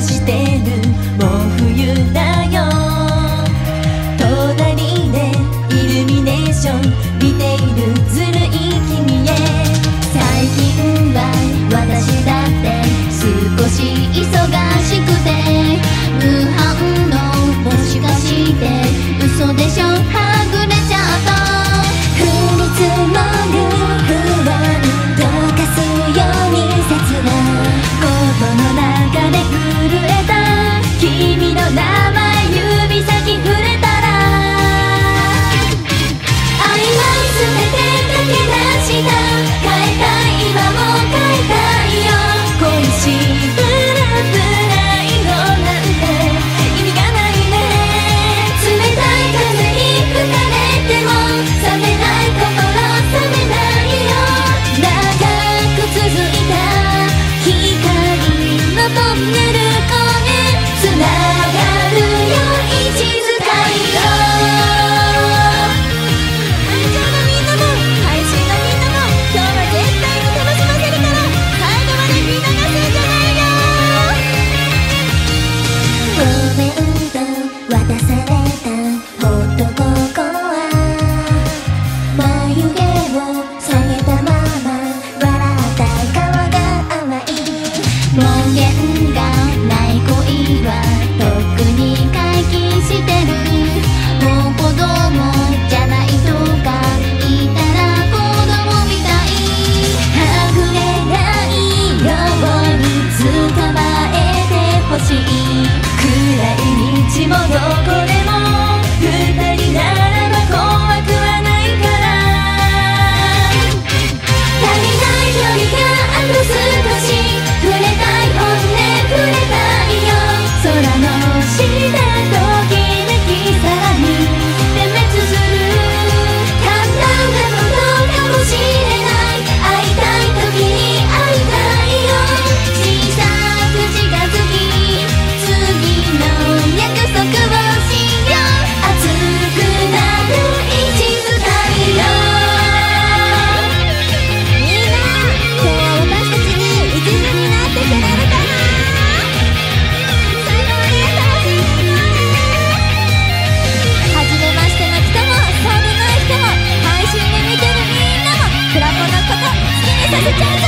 してるもう冬だよ。隣でイルミネーション見ているずる Cause it doesn't